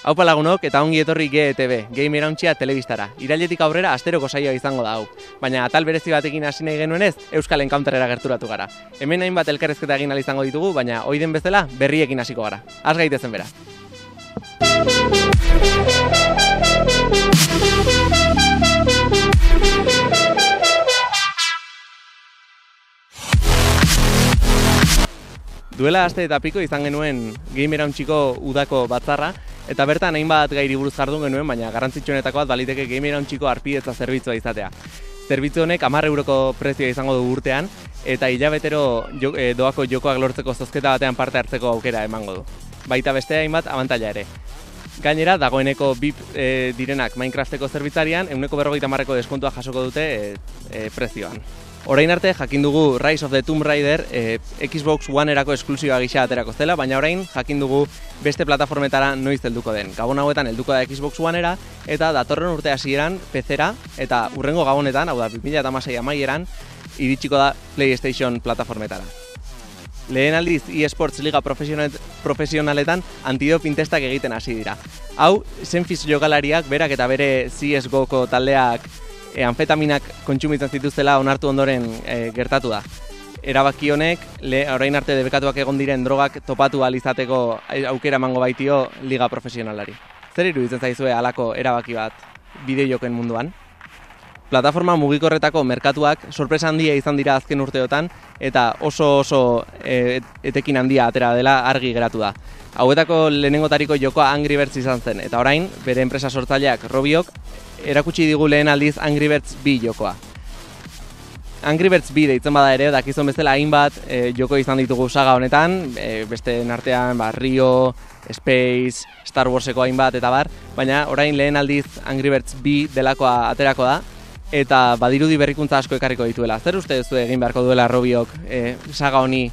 Haupa lagunok eta ongi etorri GETV, Game Irauntxia telebistara. Irailetik aurrera asteroko saioa izango da hau. Baina atal berezi batekin hasi nahi genuenez, Euskal Encounterera gerturatu gara. Hemen hainbat elkarrezketa egin izango ditugu, baina oiden bezala berriekin hasiko gara. Az gaitezen bera. Duela aste eta piko izan genuen Game Irauntxiko udako batzarra, eta bertan hainbat gairi buruz jardun genuen, baina garrantzitsuenetako bat baliteke Game Irauntxiko arpidetza zerbitzua izatea. Zerbitzu honek 10 euroko prezioa izango du urtean, eta hilabetero jo, e, doako jokoak lortzeko zozketa batean parte hartzeko aukera emango du. Baita beste hainbat abantaila ere. Gainera, dagoeneko BIP e, direnak Minecrafteko zerbitzarian, euneko berrogeita marreko deskontua jasoko dute e, e, prezioan. Orain arte jakin dugu Rise of the Tomb Raider e, Xbox One erako esklusiba gisa aterako zela, baina orain jakin dugu beste plataformetara noiz helduko den. Gabon hauetan helduko da Xbox One-era eta datorren urte hasieran PC-era eta urrengo gabonetan, hau da 2016 amaieran, iritsiko da PlayStation plataformetara. Lehen aldiz eSports Liga profesionaletan antidoping testak egiten hasi dira. Hau, Zenfiz jogalariak berak eta bere CSGO-ko taldeak e, anfetaminak kontsumitzen zituztela onartu ondoren e, gertatu da. Erabaki honek, le, orain arte debekatuak egon diren drogak topatu alizateko aukera emango baitio liga profesionalari. Zer iruditzen zaizue halako erabaki bat bideojoken munduan? Plataforma mugikorretako merkatuak sorpresa handia izan dira azken urteotan eta oso oso e, etekin handia atera dela argi geratu da. Hauetako lehenengotariko jokoa Angry Birds izan zen eta orain bere enpresa sortzaileak Robiok erakutsi digu lehen aldiz Angry Birds B jokoa. Angry Birds B deitzen bada ere, dakizun bezala hainbat e, joko izan ditugu saga honetan, e, beste artean ba, Rio, Space, Star Warseko hainbat eta bar, baina orain lehen aldiz Angry Birds B delakoa aterako da, eta badirudi berrikuntza asko ekarriko dituela. Zer uste duzu egin beharko duela Robiok e, saga honi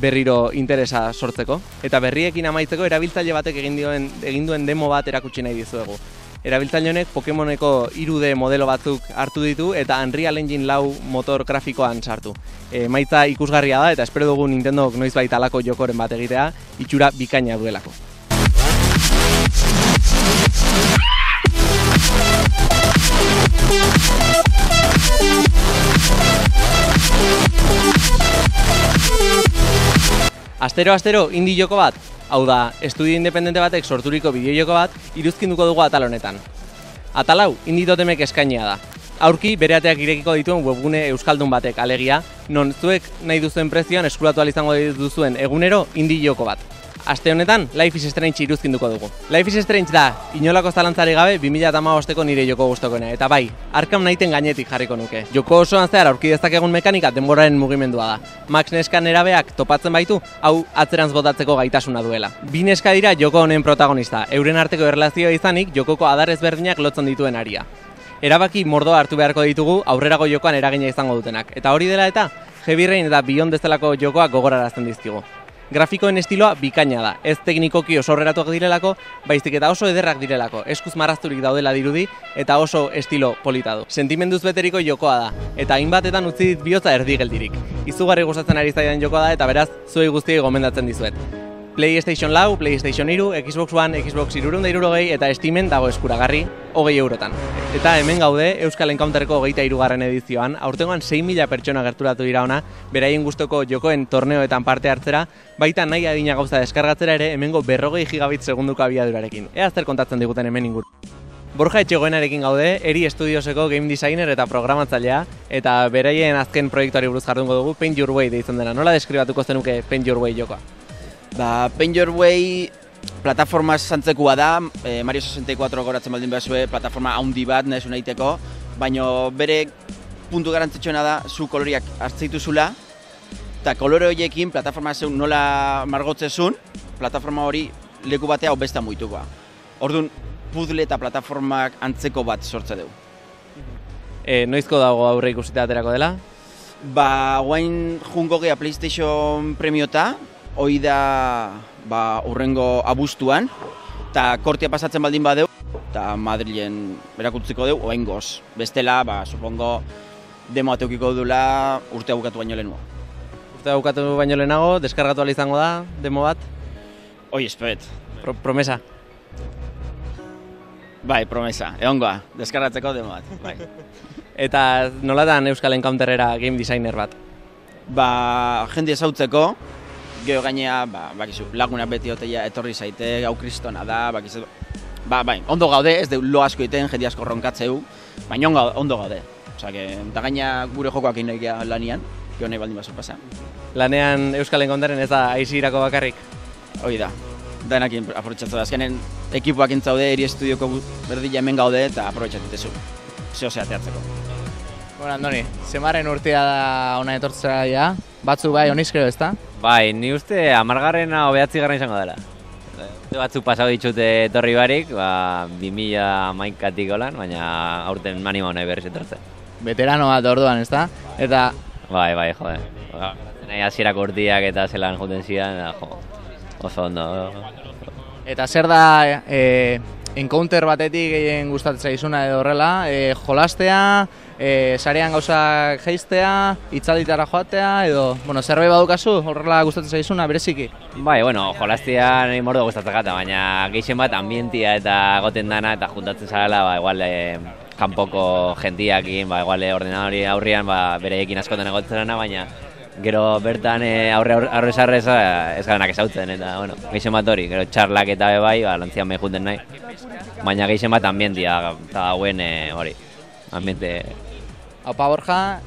berriro interesa sortzeko? Eta berriekin amaitzeko erabiltzaile batek egin, duen, egin duen demo bat erakutsi nahi dizuegu erabiltzaile honek Pokemoneko 3D modelo batzuk hartu ditu eta Unreal Engine lau motor grafikoan sartu. E, maitza ikusgarria da eta espero dugu Nintendo noiz baita alako jokoren bat egitea, itxura bikaina duelako. Astero, astero, indi joko bat, Hau da, estudio independente batek sorturiko bideojoko bat iruzkinduko dugu atal honetan. Atal hau, inditotemek eskainia da. Aurki, bere ateak irekiko dituen webgune euskaldun batek alegia, non zuek nahi duzuen prezioan eskuratu izango duzuen egunero indi joko bat. Aste honetan, Life is Strange iruzkinduko dugu. Life is Strange da, inolako zalantzari gabe, 2008ko nire joko guztokena. Eta bai, arkam nahiten gainetik jarriko nuke. Joko osoan zehar aurki egun mekanika denboraren mugimendua da. Max Neska nerabeak topatzen baitu, hau atzerantz botatzeko gaitasuna duela. Bi neska dira joko honen protagonista, euren arteko erlazioa izanik, jokoko adar ezberdinak lotzen dituen aria. Erabaki mordoa hartu beharko ditugu aurrerago jokoan eragina izango dutenak. Eta hori dela eta, Heavy Rain eta Beyond bezalako jokoak gogorarazten dizkigu grafikoen estiloa bikaina da. Ez teknikoki oso horreratuak direlako, baizik eta oso ederrak direlako. Eskuz marrazturik daudela dirudi eta oso estilo polita du. Sentimenduz beteriko jokoa da eta hainbatetan utzi dit bihotza erdi geldirik. Izugarri gustatzen ari zaidan jokoa da eta beraz zuei guztiei gomendatzen dizuet. PlayStation Lau, PlayStation 2, Xbox One, Xbox Irurunda Irurogei eta Steamen dago eskuragarri hogei eurotan. Eta hemen gaude Euskal Encounterko hogeita irugarren edizioan, aurtengoan 6.000 pertsona gerturatu dira ona, beraien guztoko jokoen torneoetan parte hartzera, baita nahi adina gauza deskargatzera ere hemengo berrogei gigabit segunduko abiadurarekin. Ea zer kontatzen diguten hemen ingur. Borja Etxegoenarekin gaude, eri estudioseko game designer eta programatzailea, eta beraien azken proiektuari buruz jardungo dugu, Paint Your Way deitzen dena. Nola deskribatuko zenuke Paint Your Way jokoa? Ba, Paint Your Way plataforma zantzekua da, e, Mario 64 goratzen baldin behar plataforma haundi bat, nahi egiteko, baina bere puntu garantzitsuena da, zu koloriak hartzeitu zula, eta kolore horiekin plataforma zeun nola margotzezun, plataforma hori leku batea beste muitukoa. Orduan, puzzle eta plataformak antzeko bat sortze dugu. E, noizko dago aurre ikusita aterako dela? Ba, guain jungo gea PlayStation premiota, hoi da ba, urrengo abuztuan, eta kortia pasatzen baldin badeu, eta Madrilen berakutziko dugu, oain goz. Bestela, ba, supongo, demo ateukiko dula urte bukatu baino lehenua. Urte bukatu baino lehenago, deskargatu izango da, demo bat? Oi, espet. Pro promesa? Bai, promesa, egongoa, deskargatzeko demo bat, bai. Eta nolatan Euskal Encounterera game designer bat? Ba, jende ezautzeko, geho gainea, ba, bakizu, laguna beti oteia etorri zaite, gau kristona da, bakizu, ba, bai, ondo gaude, ez de lo asko iten, jende asko ronkatzeu, baina ondo, gaude. Osa, que, eta gaina gure jokoak inegia lanian, geho nahi baldin bazu pasa. Lanean Euskal Encounterren ez da aizirako bakarrik? Hoi da, denakin aprobetxatzu da, azkenen ekipoak intzaude, eri estudioko berdila hemen gaude eta aprobetxatitezu. Zeo zehateatzeko. Bueno, Andoni, zemarren urtea da ona etortzea ja, batzu bai onizkero ez da? Bai, ni uste amargarren hau behatzi garren izango dela. Urte batzuk pasau ditute etorri barik, ba, 2000 maikatik golan, baina aurten manima nahi berriz etortzen. Veterano bat orduan ez da? Eta Bai, bai, jode. Ba, nahi hasierako urtiak eta zelan juten zidan, eta jo, oso ondo. Eta zer da e, encounter batetik gehien gustatzen zaizuna edo horrela, e, jolastea, e, sarean gauzak geistea, itzalditara joatea, edo, bueno, zerbait badukazu horrela gustatzen zaizuna, bereziki? Bai, bueno, jolaztia nahi mordo gustatzen gata, baina gehien bat ambientia eta goten dana eta juntatzen zarela, ba, igual, e, kanpoko jentiakin, ba, igual, e, ordenadori aurrian, ba, bereekin askotan egotzen baina gero bertan e, aurre aurre sarrez ez garanak ezautzen eta bueno, gehien bat hori, gero txarlak eta bai, ba, lantzian me junten nahi. Baina gehien bat ambientia eta hauen hori, ambiente Aupa Borja,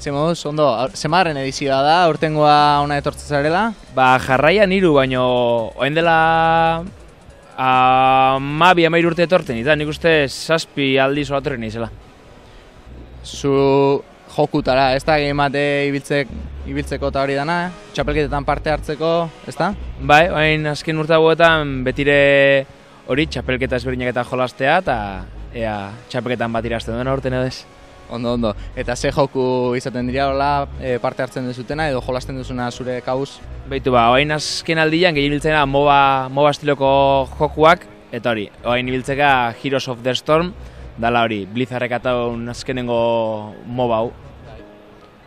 ze moduz, ondo, zemarren edizioa da, urtengoa ona etortzen zarela? Ba, jarraian hiru baino, oen dela amabi amairu urte etorten, eta nik uste zazpi aldiz olatorren izela. Zu jokutara, ez da game bate ibiltzek, ibiltzeko eta hori dana, eh? txapelketetan parte hartzeko, ez da? Bai, oain azken urte hauetan betire hori txapelketa ezberdinak eta jolastea, eta ea txapelketan bat irazten duen aurten edo ez. Ondo, ondo. Eta ze joku izaten dira hola, e, parte hartzen duzutena edo jolasten duzuna zure kauz? Beitu ba, oain azken aldian gehien ibiltzena MOBA, MOBA estiloko jokuak, eta hori, oain ibiltzeka Heroes of the Storm, dala hori, Blizzarrek ataun azkenengo MOBA hau.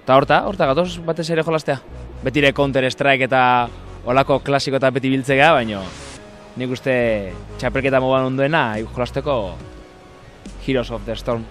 Eta horta, horta gatoz batez ere jolastea. Betire Counter Strike eta olako klasiko eta beti biltzeka, baino nik uste txapelketa MOBA onduena jolasteko Heroes of the Storm.